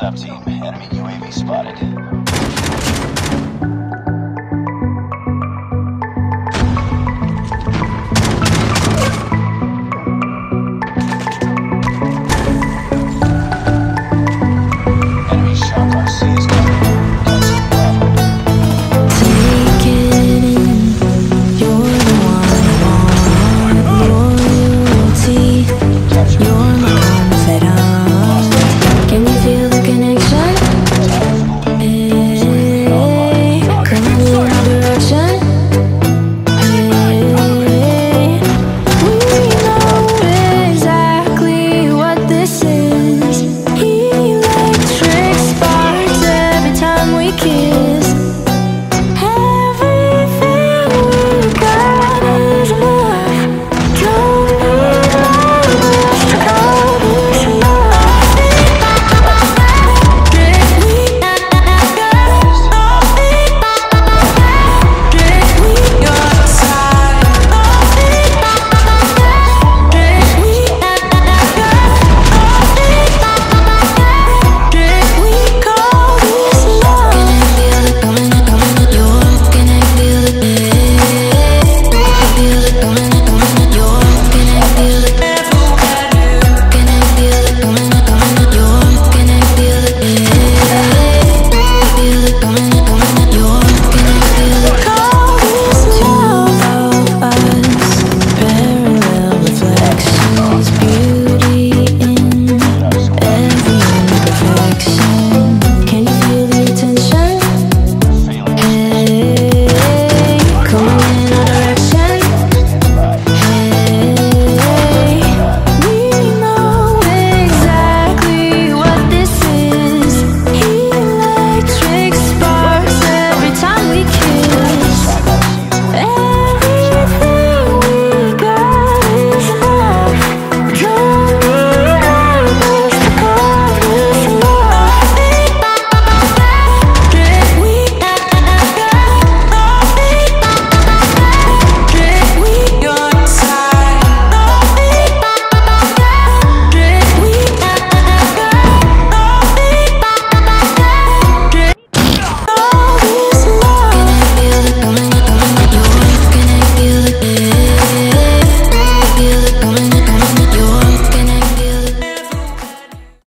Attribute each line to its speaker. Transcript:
Speaker 1: Top up, team. Enemy UAV spotted.